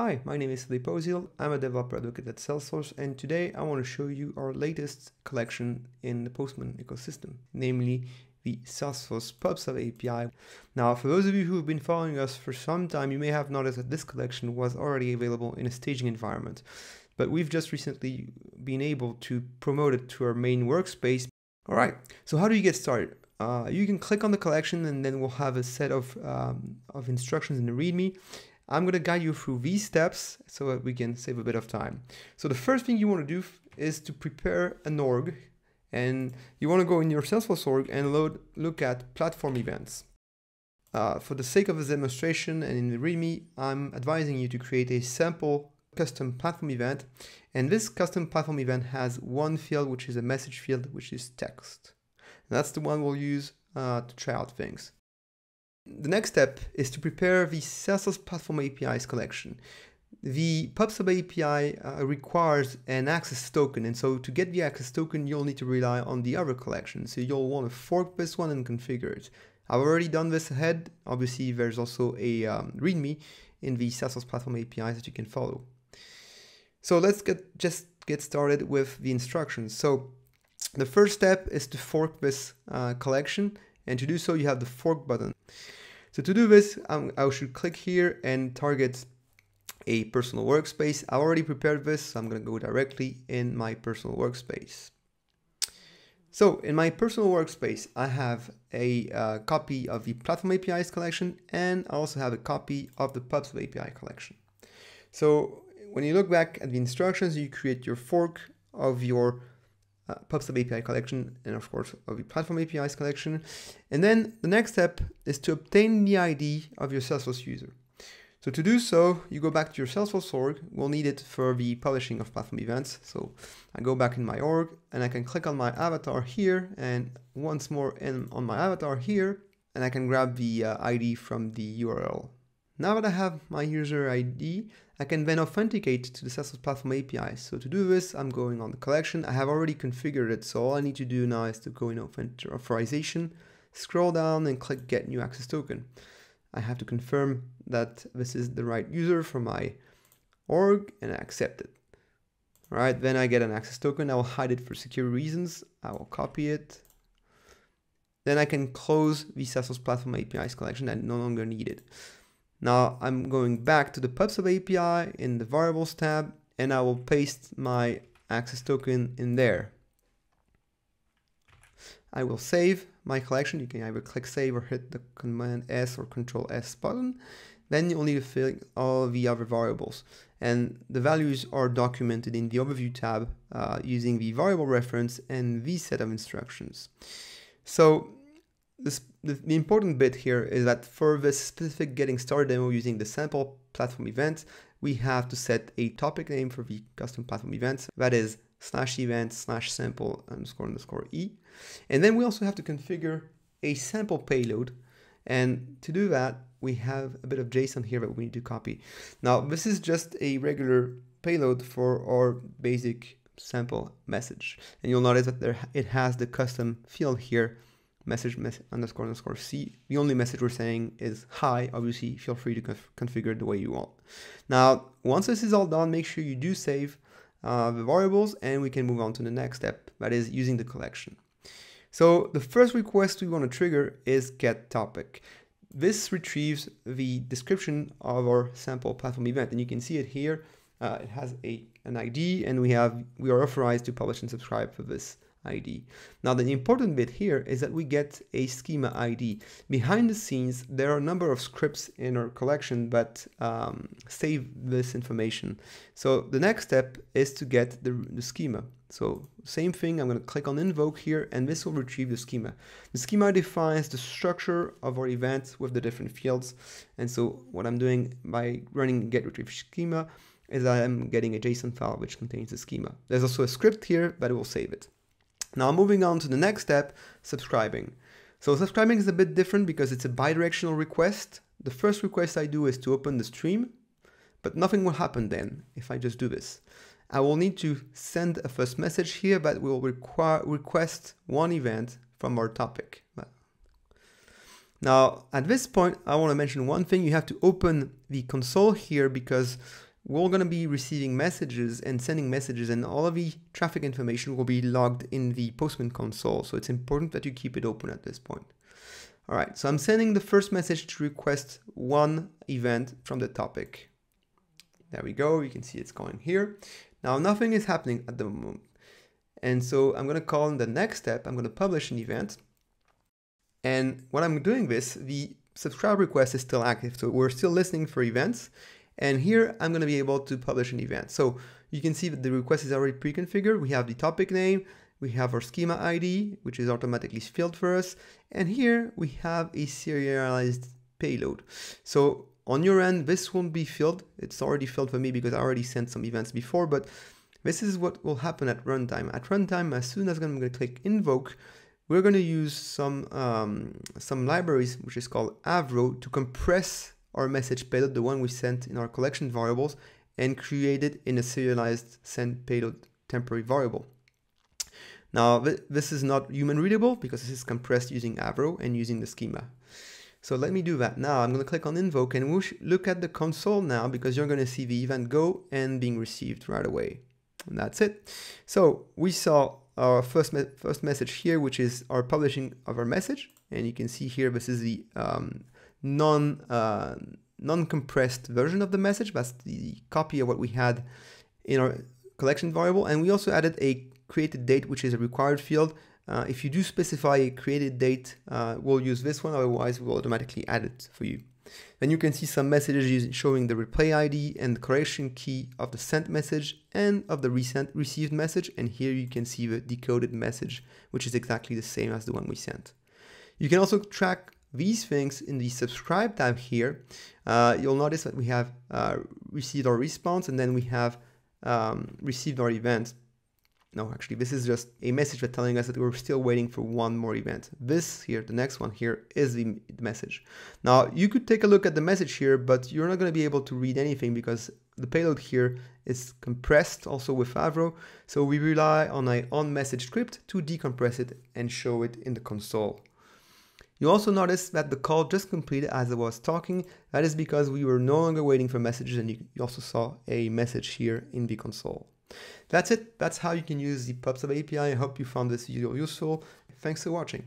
Hi, my name is Philippe Ozil. I'm a developer advocate at Salesforce, and today I want to show you our latest collection in the Postman ecosystem, namely the Salesforce PubSub API. Now, for those of you who have been following us for some time, you may have noticed that this collection was already available in a staging environment, but we've just recently been able to promote it to our main workspace. All right, so how do you get started? Uh, you can click on the collection and then we'll have a set of, um, of instructions in the README I'm going to guide you through these steps so that we can save a bit of time. So the first thing you want to do is to prepare an org and you want to go in your Salesforce org and load, look at platform events. Uh, for the sake of this demonstration and in the README, I'm advising you to create a sample custom platform event. And this custom platform event has one field, which is a message field, which is text. And that's the one we'll use uh, to try out things. The next step is to prepare the Salesforce Platform APIs collection. The PubSub API uh, requires an access token, and so to get the access token, you'll need to rely on the other collection. So you'll want to fork this one and configure it. I've already done this ahead. Obviously, there's also a um, README in the Salesforce Platform APIs that you can follow. So let's get just get started with the instructions. So the first step is to fork this uh, collection, and to do so, you have the fork button. So to do this, um, I should click here and target a personal workspace. I already prepared this, so I'm going to go directly in my personal workspace. So in my personal workspace, I have a uh, copy of the Platform APIs collection, and I also have a copy of the PubSub API collection. So when you look back at the instructions, you create your fork of your uh, PubSub API collection and of course of the platform APIs collection. And then the next step is to obtain the ID of your Salesforce user. So to do so, you go back to your Salesforce org. We'll need it for the publishing of platform events. So I go back in my org and I can click on my avatar here and once more in on my avatar here and I can grab the uh, ID from the URL. Now that I have my user ID, I can then authenticate to the Salesforce Platform API. So to do this, I'm going on the collection. I have already configured it, so all I need to do now is to go in authorization, scroll down and click Get New Access Token. I have to confirm that this is the right user for my org and I accept it. All right, then I get an access token. I will hide it for security reasons. I will copy it. Then I can close the Salesforce Platform APIs collection. I no longer need it. Now I'm going back to the PubSub API in the variables tab and I will paste my access token in there. I will save my collection. You can either click save or hit the command S or control S button. Then you'll need to fill all the other variables. And the values are documented in the overview tab uh, using the variable reference and the set of instructions. So this, the, the, important bit here is that for this specific getting started demo using the sample platform event, we have to set a topic name for the custom platform event. That is slash event slash sample underscore underscore e. And then we also have to configure a sample payload. And to do that, we have a bit of JSON here that we need to copy. Now, this is just a regular payload for our basic sample message. And you'll notice that there it has the custom field here message, underscore underscore c. The only message we're saying is hi. Obviously, feel free to conf configure it the way you want. Now, once this is all done, make sure you do save uh, the variables and we can move on to the next step, that is using the collection. So the first request we want to trigger is get topic. This retrieves the description of our sample platform event and you can see it here. Uh, it has a an ID and we have we are authorized to publish and subscribe for this ID. Now the important bit here is that we get a schema ID. Behind the scenes, there are a number of scripts in our collection that um, save this information. So the next step is to get the, the schema. So same thing, I'm going to click on invoke here and this will retrieve the schema. The schema defines the structure of our event with the different fields. And so what I'm doing by running get retrieve schema is I am getting a JSON file which contains the schema. There's also a script here, but it will save it. Now moving on to the next step, subscribing. So subscribing is a bit different because it's a bidirectional request. The first request I do is to open the stream, but nothing will happen then if I just do this. I will need to send a first message here that will require request one event from our topic. Now, at this point, I want to mention one thing. You have to open the console here because we're going to be receiving messages and sending messages and all of the traffic information will be logged in the Postman console. So it's important that you keep it open at this point. All right, so I'm sending the first message to request one event from the topic. There we go, you can see it's going here. Now nothing is happening at the moment. And so I'm gonna call in the next step, I'm gonna publish an event. And when I'm doing this, the subscribe request is still active. So we're still listening for events. And here I'm gonna be able to publish an event. So you can see that the request is already pre-configured. We have the topic name, we have our schema ID, which is automatically filled for us. And here we have a serialized payload. So on your end, this won't be filled. It's already filled for me because I already sent some events before, but this is what will happen at runtime. At runtime, as soon as I'm to click invoke, we're going to use some, um, some libraries, which is called Avro, to compress our message payload, the one we sent in our collection variables, and create it in a serialized send payload temporary variable. Now, this is not human readable because this is compressed using Avro and using the schema. So let me do that now. I'm going to click on invoke and we'll look at the console now because you're going to see the event go and being received right away. And that's it. So we saw our first, me first message here, which is our publishing of our message. And you can see here, this is the um, non, uh, non-compressed version of the message. That's the copy of what we had in our collection variable. And we also added a created date, which is a required field. Uh, if you do specify a created date, uh, we'll use this one, otherwise we'll automatically add it for you. Then you can see some messages showing the replay ID and the correlation key of the sent message and of the resent received message. And here you can see the decoded message, which is exactly the same as the one we sent. You can also track these things in the subscribe tab here. Uh, you'll notice that we have uh, received our response and then we have um, received our event. No, actually, this is just a message that's telling us that we're still waiting for one more event. This here, the next one here, is the message. Now, you could take a look at the message here, but you're not going to be able to read anything because the payload here is compressed also with Avro. So we rely on a on-message script to decompress it and show it in the console. You also notice that the call just completed as I was talking. That is because we were no longer waiting for messages and you also saw a message here in the console. That's it. That's how you can use the PubSub API. I hope you found this video useful. Thanks for watching.